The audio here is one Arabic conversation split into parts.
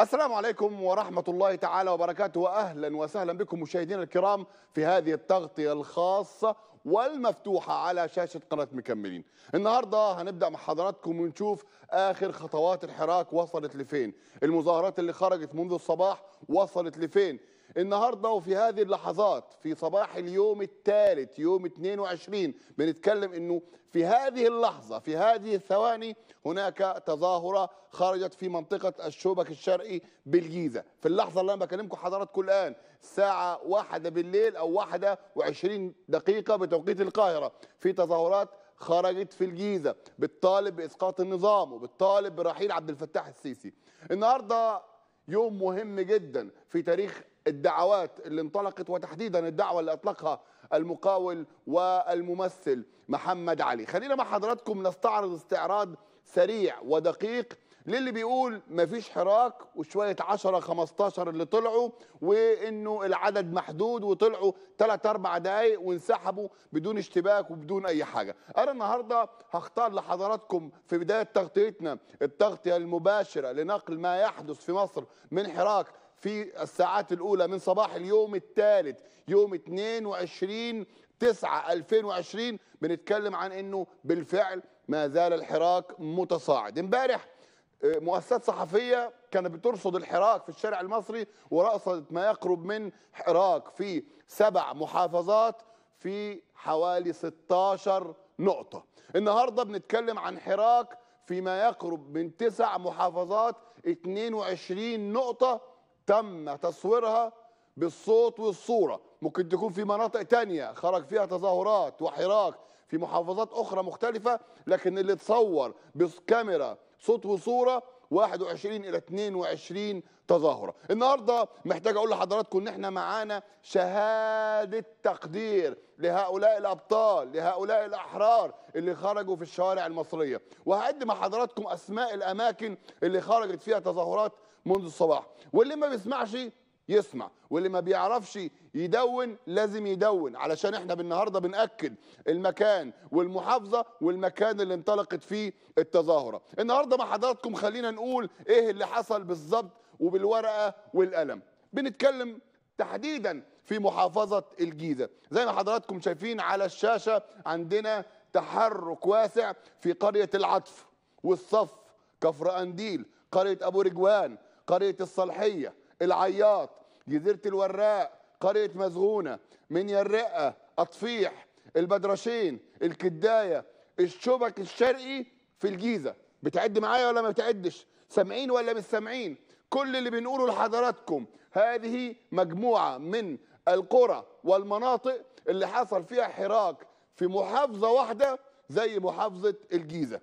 السلام عليكم ورحمة الله تعالى وبركاته وأهلا وسهلا بكم مشاهدينا الكرام في هذه التغطية الخاصة والمفتوحة على شاشة قناة مكملين. النهاردة هنبدأ مع حضراتكم ونشوف آخر خطوات الحراك وصلت لفين. المظاهرات اللي خرجت منذ الصباح وصلت لفين. النهاردة وفي هذه اللحظات في صباح اليوم الثالث يوم 22 بنتكلم إنه في هذه اللحظة في هذه الثواني هناك تظاهرة خرجت في منطقة الشوبك الشرقي بالجيزة. في اللحظة اللي أنا بكلمكم حضراتكم الآن الساعة واحدة بالليل أو واحدة وعشرين دقيقة بتوقيت القاهرة في تظاهرات خرجت في الجيزة بتطالب بإسقاط النظام وبتطالب برحيل عبد الفتاح السيسي. النهاردة يوم مهم جدا في تاريخ الدعوات اللي انطلقت وتحديدا الدعوة اللي أطلقها المقاول والممثل محمد علي. خلينا مع حضراتكم نستعرض استعراض سريع ودقيق للي بيقول مفيش حراك وشوية 10 15 اللي طلعوا وإنه العدد محدود وطلعوا 3 4 دقايق وانسحبوا بدون اشتباك وبدون أي حاجة. أنا النهاردة هختار لحضراتكم في بداية تغطيتنا التغطية المباشرة لنقل ما يحدث في مصر من حراك في الساعات الأولى من صباح اليوم الثالث يوم 22 9 2020 بنتكلم عن إنه بالفعل ما زال الحراك متصاعد. امبارح مؤسسات صحفية كانت بترصد الحراك في الشارع المصري ورصدت ما يقرب من حراك في سبع محافظات في حوالي 16 نقطة. النهاردة بنتكلم عن حراك فيما يقرب من تسع محافظات 22 نقطة تم تصويرها بالصوت والصورة. ممكن تكون في مناطق تانية خرج فيها تظاهرات وحراك في محافظات أخرى مختلفة لكن اللي تصور بكاميرا صوت وصورة 21 إلى 22 تظاهرة. النهاردة محتاج أقول لحضراتكم إن إحنا معانا شهادة تقدير لهؤلاء الأبطال لهؤلاء الأحرار اللي خرجوا في الشوارع المصرية. وهعد مع حضراتكم أسماء الأماكن اللي خرجت فيها تظاهرات منذ الصباح. واللي ما بيسمعش يسمع واللي ما بيعرفش يدون لازم يدون. علشان إحنا بالنهارده بنأكد المكان والمحافظة والمكان اللي انطلقت فيه التظاهرة. النهارده مع حضراتكم خلينا نقول إيه اللي حصل بالظبط وبالورقة والقلم. بنتكلم تحديدا في محافظة الجيزة. زي ما حضراتكم شايفين على الشاشة عندنا تحرك واسع في قرية العطف والصف كفر أنديل قرية أبو رجوان قرية الصالحية العياط جزيرة الوراق قرية مزغونة منيا الرقة أطفيح البدرشين الكداية الشبك الشرقي في الجيزة. بتعد معايا ولا ما بتعدش؟ سامعين ولا مش سامعين؟ كل اللي بنقوله لحضراتكم هذه مجموعة من القرى والمناطق اللي حصل فيها حراك في محافظة واحدة زي محافظة الجيزة.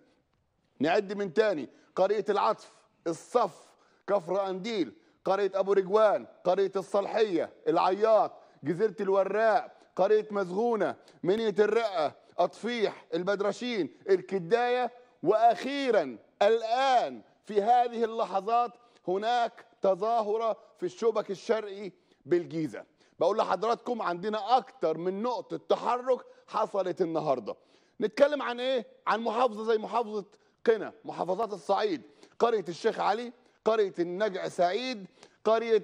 نعد من تاني قرية العطف الصف كفر أنديل قرية أبو رجوان قرية الصالحية العياط جزيرة الوراق قرية مزغونة منية الرقة أطفيح البدرشين الكداية. وأخيرا الآن في هذه اللحظات هناك تظاهرة في الشبك الشرقي بالجيزة. بقول لحضراتكم عندنا أكتر من نقطة تحرك حصلت النهاردة. نتكلم عن إيه؟ عن محافظة زي محافظة قنا محافظات الصعيد. قرية الشيخ علي قرية النجع سعيد قرية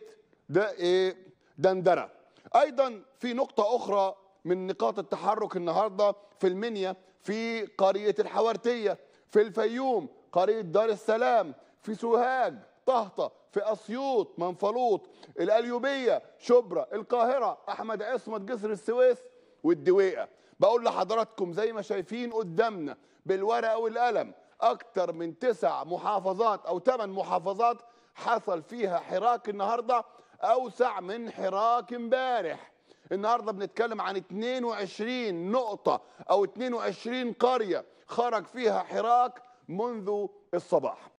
دندرة. أيضا في نقطة أخرى من نقاط التحرك النهاردة في المنيا في قرية الحوارتية في الفيوم قرية دار السلام في سوهاج طهطة في أسيوط منفلوط الأليوبية شبرا القاهرة أحمد عصمت جسر السويس والدويقة بقول لحضراتكم زي ما شايفين قدامنا بالورقة والقلم أكتر من تسع محافظات أو ثمان محافظات حصل فيها حراك النهاردة أوسع من حراك امبارح. النهاردة بنتكلم عن 22 نقطة أو 22 قرية خرج فيها حراك منذ الصباح.